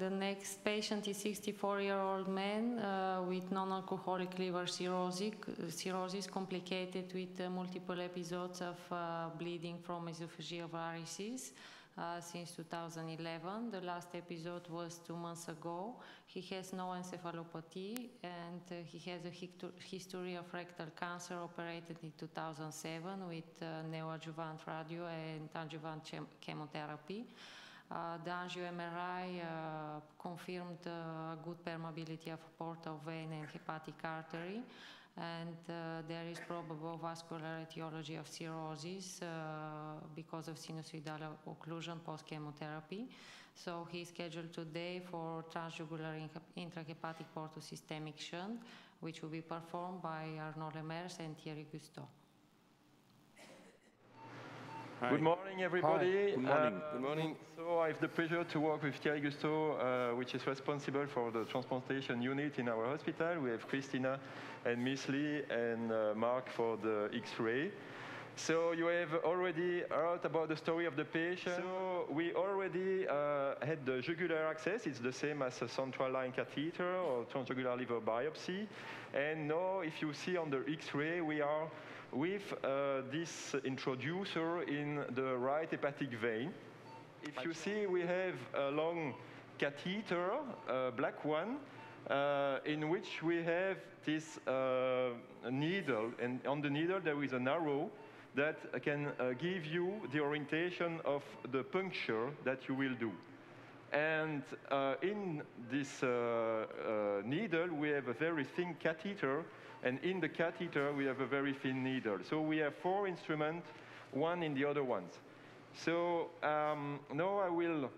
The next patient is 64-year-old man uh, with non-alcoholic liver cirrhosis, cirrhosis complicated with uh, multiple episodes of uh, bleeding from esophageal varices uh, since 2011. The last episode was two months ago. He has no encephalopathy and uh, he has a history of rectal cancer operated in 2007 with uh, neoadjuvant radio and adjuvant chemotherapy. Uh, the angio MRI uh, confirmed uh, good permeability of portal vein and hepatic artery, and uh, there is probable vascular etiology of cirrhosis uh, because of sinusoidal occlusion post-chemotherapy. So he's scheduled today for transjugular intrahepatic portosystemic shunt, which will be performed by Arnaud Lemmers and Thierry Gustot. Hi. Good morning, everybody. Hi. Good morning. Uh, Good morning. So I have the pleasure to work with Thierry Gustot, uh, which is responsible for the transplantation unit in our hospital. We have Christina and Miss Lee and uh, Mark for the X-ray. So you have already heard about the story of the patient. So we already uh, had the jugular access. It's the same as a central line catheter or transjugular liver biopsy. And now, if you see on the X-ray, we are with uh, this introducer in the right hepatic vein. If you see, we have a long catheter, a black one, uh, in which we have this uh, needle, and on the needle there is an arrow that can uh, give you the orientation of the puncture that you will do. And uh, in this uh, uh, needle, we have a very thin catheter, and in the catheter, we have a very thin needle. So we have four instruments, one in the other ones. So um, now I will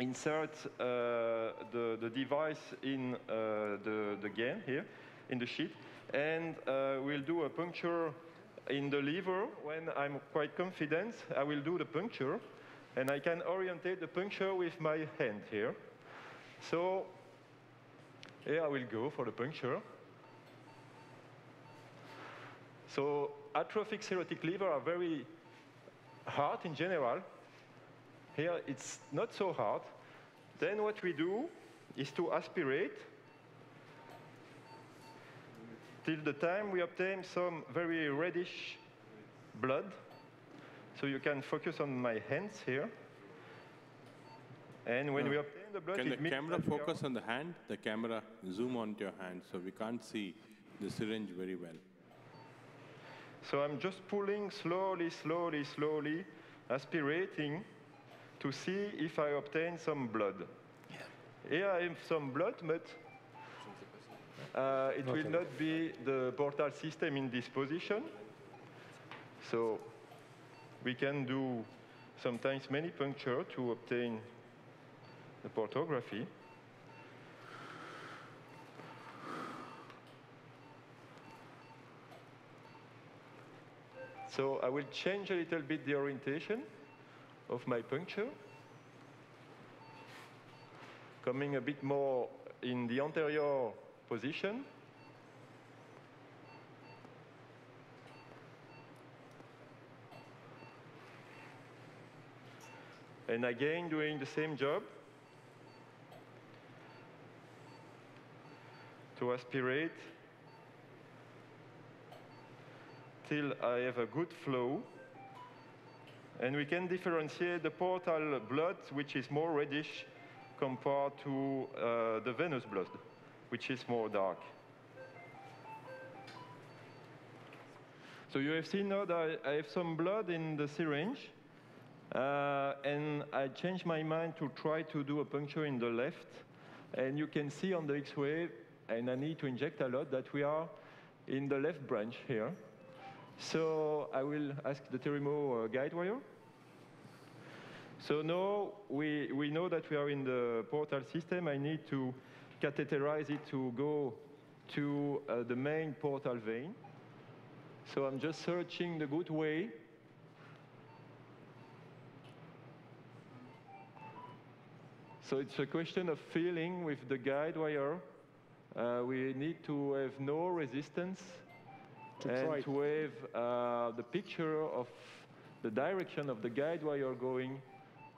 insert uh, the, the device in uh, the, the GAN here, in the sheet, and uh, we'll do a puncture in the liver. When I'm quite confident, I will do the puncture and I can orientate the puncture with my hand here. So here I will go for the puncture. So atrophic cirrhotic liver are very hard in general. Here it's not so hard. Then what we do is to aspirate till the time we obtain some very reddish blood so you can focus on my hands here. And when no. we uh, obtain the blood, can the camera focus on the hand? The camera zoom onto your hand, so we can't see the syringe very well. So I'm just pulling slowly, slowly, slowly, aspirating to see if I obtain some blood. Yeah. Here I have some blood, but uh, it not will not be the portal system in this position. So we can do sometimes many puncture to obtain the portography. So I will change a little bit the orientation of my puncture, coming a bit more in the anterior position. And again, doing the same job to aspirate till I have a good flow. And we can differentiate the portal blood, which is more reddish, compared to uh, the venous blood, which is more dark. So you have seen now that I have some blood in the syringe. Uh, and I changed my mind to try to do a puncture in the left. And you can see on the X-ray, and I need to inject a lot, that we are in the left branch here. So I will ask the Terumo uh, guide wire. So now we, we know that we are in the portal system. I need to catheterize it to go to uh, the main portal vein. So I'm just searching the good way So it's a question of feeling with the guide wire. Uh, we need to have no resistance to and to have uh, the picture of the direction of the guide wire going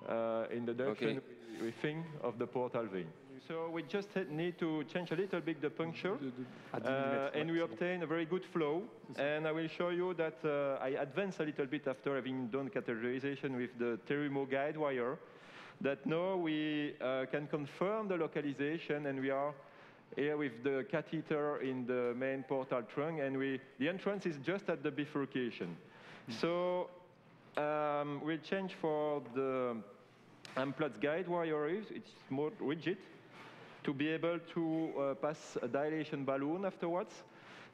uh, in the direction okay. think of the portal vein. So we just need to change a little bit the puncture, uh, and we obtain a very good flow. And I will show you that uh, I advance a little bit after having done catheterization with the Terumo guide wire, that now we uh, can confirm the localization, and we are here with the catheter in the main portal trunk, and we, the entrance is just at the bifurcation. So um, we'll change for the Amplatz guide wire, it's more rigid, to be able to uh, pass a dilation balloon afterwards,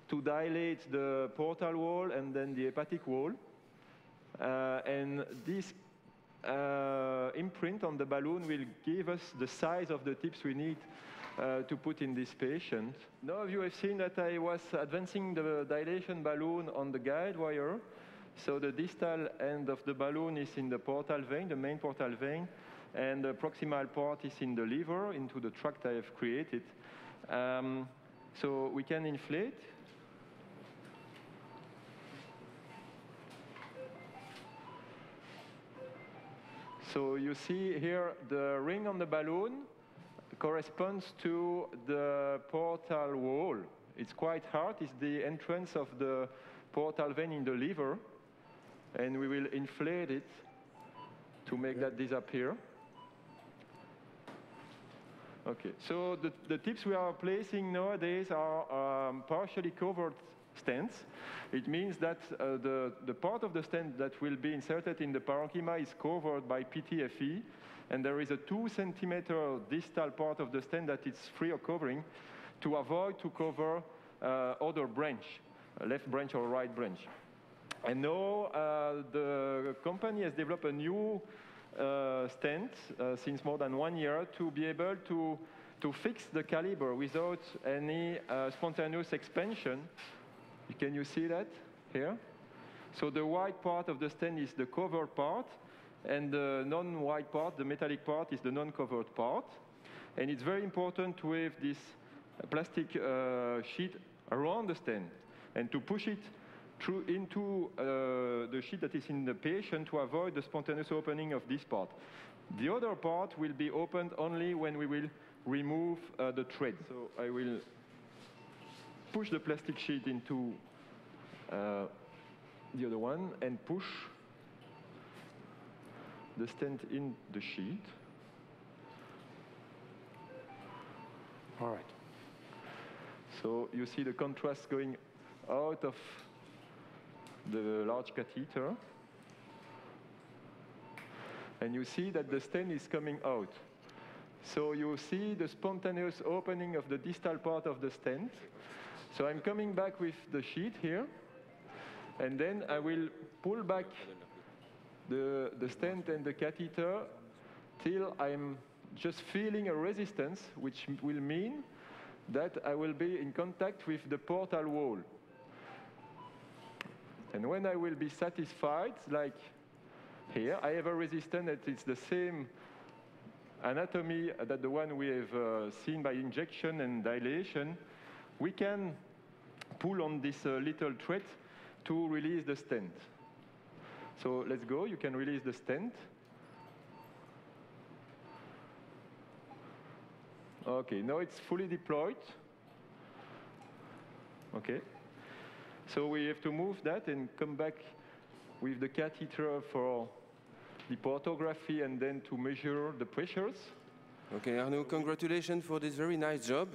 to dilate the portal wall and then the hepatic wall. Uh, and this uh, imprint on the balloon will give us the size of the TIPS we need uh, to put in this patient. Now of you have seen that I was advancing the dilation balloon on the guide wire. So the distal end of the balloon is in the portal vein, the main portal vein, and the proximal part is in the liver, into the tract I have created. Um, so we can inflate. So you see here the ring on the balloon corresponds to the portal wall. It's quite hard. It's the entrance of the portal vein in the liver. And we will inflate it to make that disappear. Okay, so the, the TIPS we are placing nowadays are um, partially covered stents. It means that uh, the, the part of the stent that will be inserted in the parenchyma is covered by PTFE, and there is a two centimeter distal part of the stent that is free of covering to avoid to cover uh, other branch, left branch or right branch. And now uh, the company has developed a new uh, uh, since more than one year to be able to, to fix the caliber without any uh, spontaneous expansion. Can you see that here? So the white part of the stent is the covered part, and the non-white part, the metallic part, is the non-covered part. And it's very important to have this plastic uh, sheet around the stent and to push it through into uh, the sheet that is in the patient to avoid the spontaneous opening of this part. The other part will be opened only when we will remove uh, the thread. So I will push the plastic sheet into uh, the other one and push the stent in the sheet. All right. So you see the contrast going out of the large catheter. And you see that the stent is coming out. So you see the spontaneous opening of the distal part of the stent. So I'm coming back with the sheet here. And then I will pull back the, the stent and the catheter till I'm just feeling a resistance, which will mean that I will be in contact with the portal wall. And when I will be satisfied, like here, I have a resistance that is the same anatomy that the one we have uh, seen by injection and dilation. We can pull on this uh, little thread to release the stent. So let's go. You can release the stent. Okay, now it's fully deployed. Okay. So we have to move that and come back with the catheter for the portography and then to measure the pressures. Okay, Arnaud, congratulations for this very nice job.